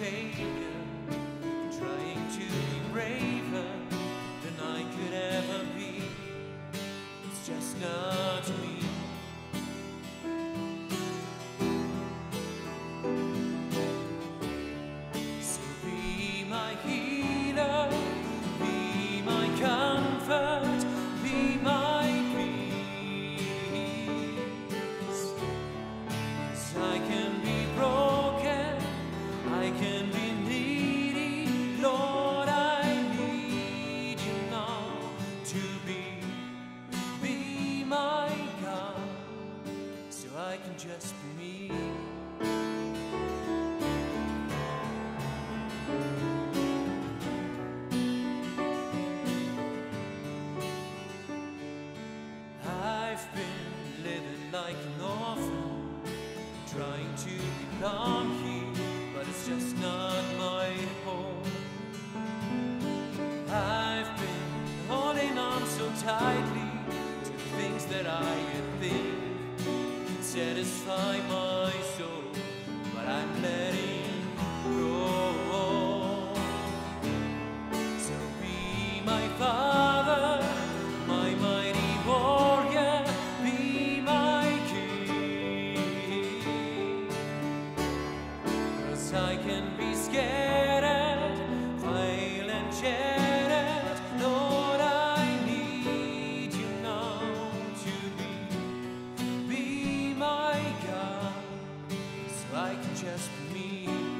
failure, trying to be braver than I could ever be. It's just not me. can just be me. I've been living like an orphan, trying to belong here, but it's just not my home. I've been holding on so tightly to things that I had think satisfy my soul, but I'm letting go. So be my father, me.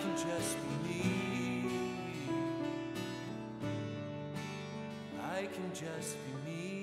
can just be me. I can just be me.